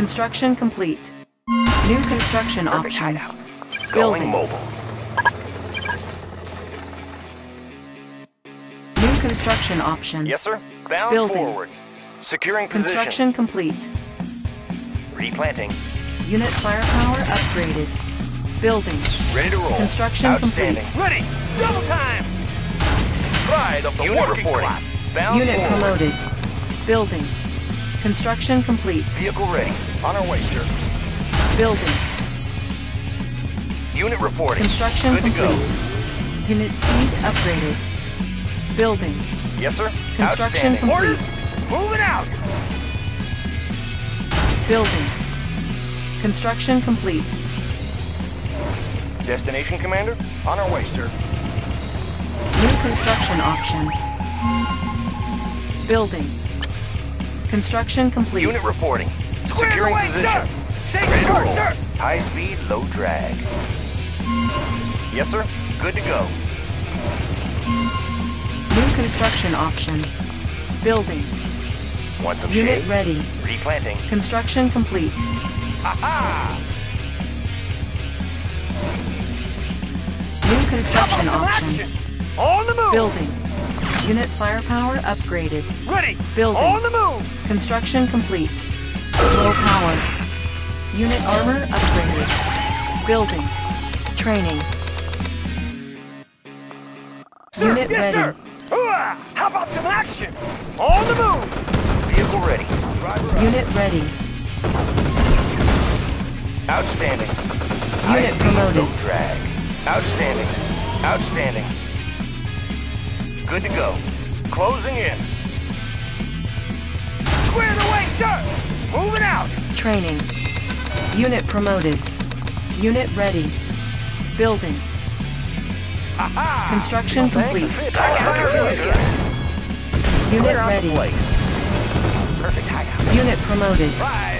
Construction complete. New construction Perfect options. hideout. Going Building. mobile. New construction options. Yes, sir. Bound Building. forward. Securing position. Construction complete. Replanting. Unit firepower upgraded. Building. Ready to roll. Construction Outstanding. complete. Ready. Double time. Pride of the Unit working reporting. class. Bound Unit forward. promoted. Building. Construction complete. Vehicle ready. On our way, sir. Building. Unit reporting. Construction Good to complete. go. Unit speed upgraded. Building. Yes, sir. Construction complete. Moving out. Building. Construction complete. Destination, Commander? On our way, sir. New construction options. Building. Construction complete. Unit reporting. Square Securing away, position. sir. Shake Ready to roll. sir. High speed, low drag. Yes, sir. Good to go. New construction options. Building. Want some Unit shade? ready. Replanting. Construction complete. Aha! New construction options. On the move. Building. Unit firepower upgraded. Ready. Building. On the move. Construction complete. Low power. Unit armor upgraded. Building. Training. Sir, Unit yes, ready. sir. How about some action? On the move. Vehicle ready. Driver up. Unit ready. Outstanding. Unit speed, promoted. Low drag. Outstanding. Outstanding. Good to go. Closing in. Squared away, sir. Moving out. Training. Unit promoted. Unit ready. Building. Aha! Construction complete. Fire Good. Unit Clear ready. Perfect hideout. Unit promoted. Five.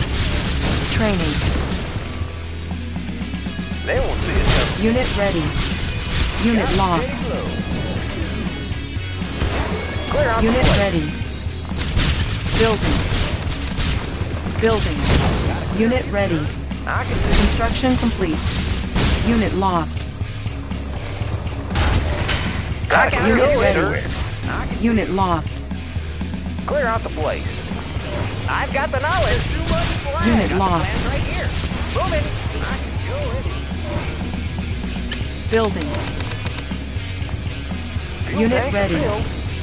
Training. They won't see us coming. Unit ready. Unit lost. Clear out Unit ready. Building. Building. Unit ready. I can see. Construction complete. Unit lost. Unit ready. Unit lost. Clear out the place. I've got the knowledge. Unit lost. Right here. Moving. Building. Unit ready.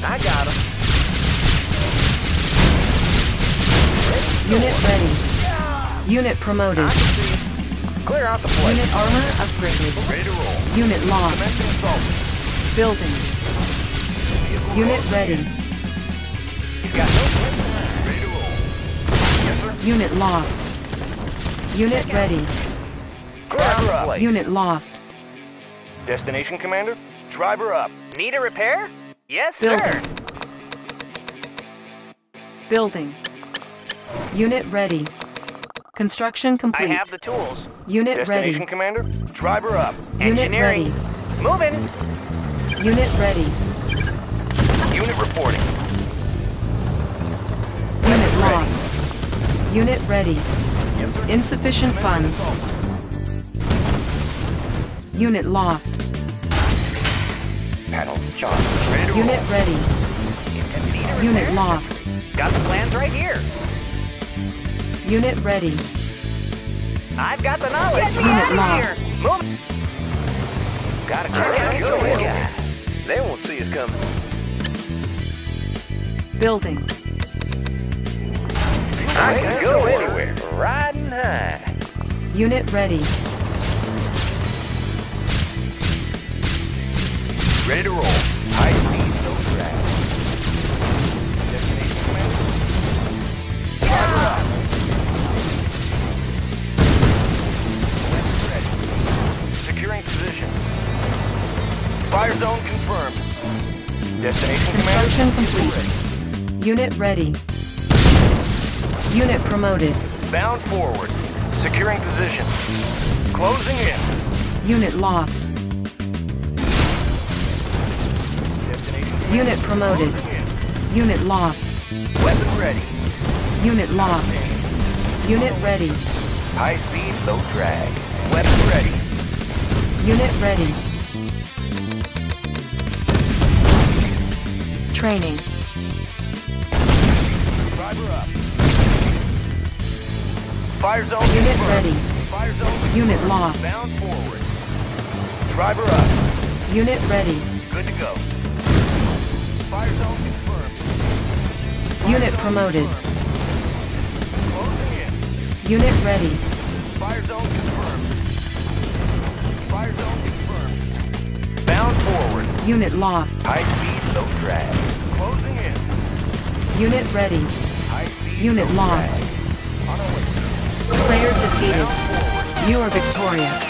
I got him. Unit ready. Unit promoted. I can see him. Clear out the place. Unit armor upgraded. Ready to roll. Unit lost. Building. Unit ready. He's got Unit lost. Unit ready. The place. Unit lost. Destination, Commander? Driver up. Need a repair? Yes, Building. sir. Building. Unit ready. Construction complete. I have the tools. Unit Destination, ready. Destination, Commander? Driver up. Unit Engineering. ready. Moving. Unit ready. Unit reporting. Unit lost. Unit ready. Insufficient funds. Unit lost. Panels charged. Ready to Unit roll. ready. Need Unit repair? lost. Got the plans right here. Unit ready. I've got the knowledge. Get me Unit out of lost. here. Move. Gotta Check check out out your your guy. They won't see us coming. Building. I can go anywhere. Riding. Unit ready. Ready to roll. High speed, no drag. Destination command. Driver up. Ready. Securing position. Fire zone confirmed. Destination command. Construction complete. Unit ready. Unit promoted. Bound forward. Securing position. Closing in. Unit lost. Unit promoted. Unit lost. Weapon ready. Unit lost. Unit ready. High speed, low drag. Weapon ready. Unit ready. Training. Driver up. Fire zone Unit confirmed. ready. Fire zone. Unit lost. Bound forward. Driver up. Unit ready. Good to go. Fire zone confirmed. Fire Unit zone promoted. confirmed. Closing in. Unit ready. Fire zone confirmed. Fire zone confirmed. Bound forward. Unit lost. High speed, low drag. Closing in. Unit ready. High speed. Unit lost. Player defeated. You are victorious.